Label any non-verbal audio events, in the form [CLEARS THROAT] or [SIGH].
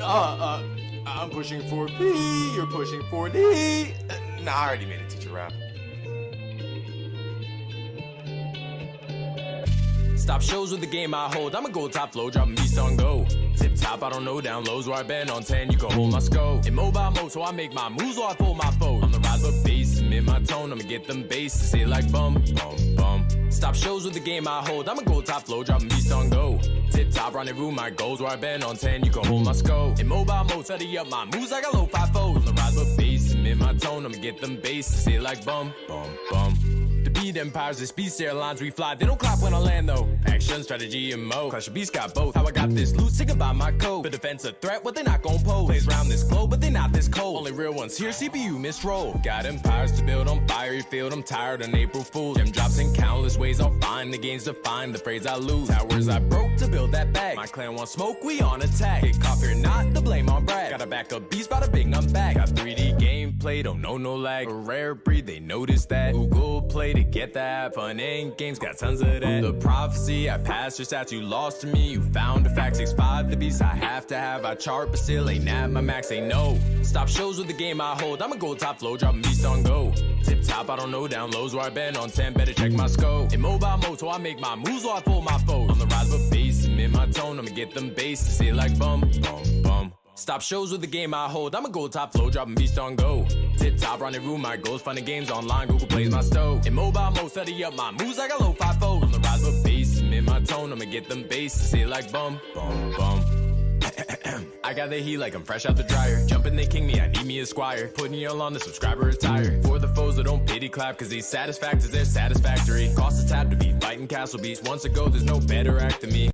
Uh, uh, I'm pushing for B, you're pushing for D. Nah, I already made a teacher rap. Stop shows with the game I hold. I'm a gold top flow, dropping beast on go. Tip top, I don't know down lows where I been on 10. You can hold my scope. In mobile mode, so I make my moves while I pull my foes. On the rise, but bass, I'm in my tone. I'ma get them bass to say like bum, bum, bum. Stop shows with the game I hold. I'm a gold top flow, dropping beast on go. Rendezvous my goals where I've been on 10. You can hold my scope. In mobile mode, study up my moves like a low five. On the rise, but bass, in my tone. I'ma get them bass say like bum, bum, bum. The beat empires, the speed airlines we fly. They don't clap when I land though. Action, strategy, and mo. Clash of Beast got both. How I got this loot, sick about my code. The defense a threat, what they not gon' pose. Plays round this globe, but they not this cold. Only real ones here, CPU misroll. Got empires to build on fiery field. I'm tired on April Fools. Gem drops in countless ways. The gains to find the phrase I lose. Towers I broke to build that bag. My clan want smoke, we on attack. Hit cough here, not the blame on Brad. Got a backup beast, bada bing, I'm back. Got 3D gameplay, don't know no lag. A rare breed, they notice that. Google play to get that. Fun in games, got tons of that. The prophecy, I passed your stats, you lost to me. You found a fact, 6'5 the beast I have to have. I chart, but still ain't at my max, ain't no. Stop shows with the game I hold. I'm a gold top flow, dropping beast on go. Top, I don't know down lows where I been on 10, better check my scope. In mobile mode, so I make my moves while I pull my foes. On the rise, but bass, in my tone, I'ma get them bass to say like bum, bum, bum. Stop shows with the game I hold. I'm a gold top flow, dropping beast on go. Tip top, rendezvous my goals, finding games online. Google plays my stove. In mobile mode, study up my moves like a low five foes. On the rise, but bass, in my tone. I'ma get them bass to say like bum, bum, bum. [CLEARS THROAT] I got the heat like I'm fresh out the dryer. Jumping, they king me, I a squire. Putting y'all on the subscriber attire. For the foes that don't pity clap, cause these satisfactors, they're satisfactory. Cost a tab to be fighting castle beats. Once ago, there's no better act than me.